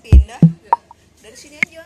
pindah. Dari sini aja